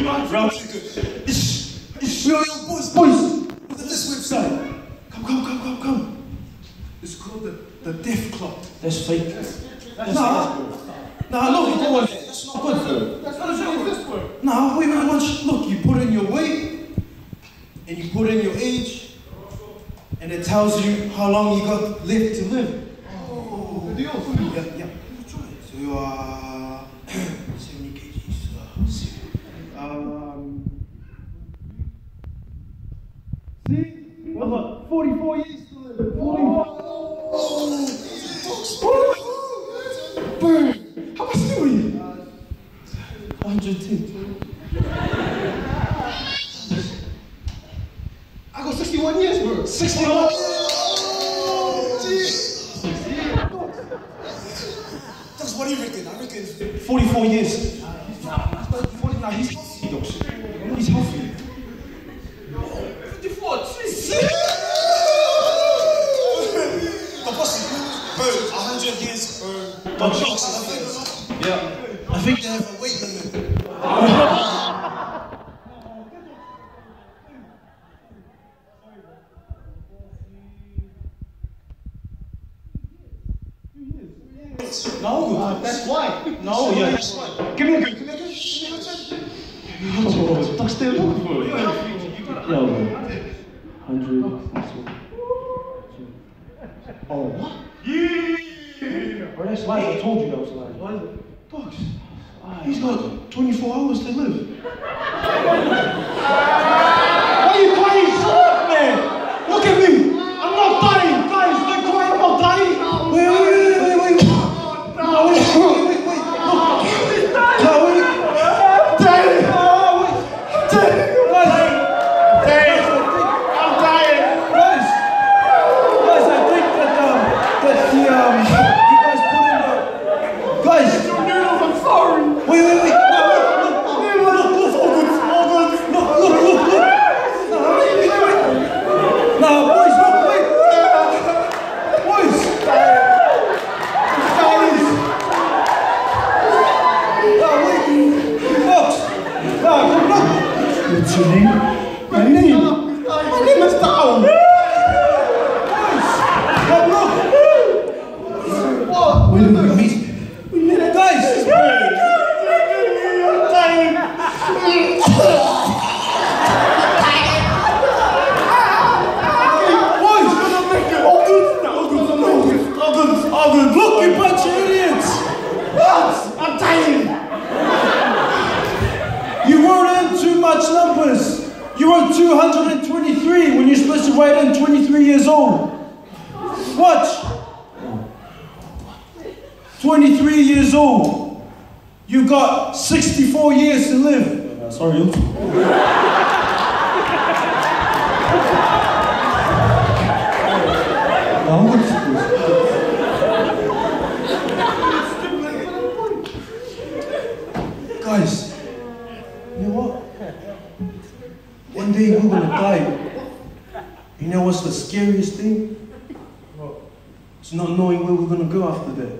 Round two, good. Ish, ish. Yo, yo, boys, boys. Look at this website. Come, come, come, come, come. It's called the, the Death Clock. That's fake. Nah, nah, look, you. That's not good. That's not work. Nah, wait, wait, watch. Look, you put in your weight, and you put in your age, and it tells you how long you got left to live. Oh, deal. Yeah, yeah. Try it. So you are 70 kgs. Uh, see. Um, Well, look, 44 years to live. 44. Burn. How much do you? 110. I got 61 years, bro. 61. That's what you reckon? I reckon 44 years. Nah, 40, nah, he's healthy, though. He's healthy. 54. Jesus. The boss, bro, 100 years, bro. Dog shots. Yeah. I think they have a weight limit. No, good. That's why. No, yeah. that's why. Give me a good. Give me a good. Stop still looking for it. Yo, bro. 100. Oh, what? Bro, that's lies. I told you that was life. lies. Dogs. He's got 24 hours to live. What's your name? My name? My name is Down! Look, look. Wait a. We it, guys. Much numbers. You wrote 223 when you're supposed to write in 23 years old. Watch. 23 years old. You've got 64 years to live. Sorry. I'm. You know what? One day we're gonna die. You know what's the scariest thing? It's not knowing where we're gonna go after that.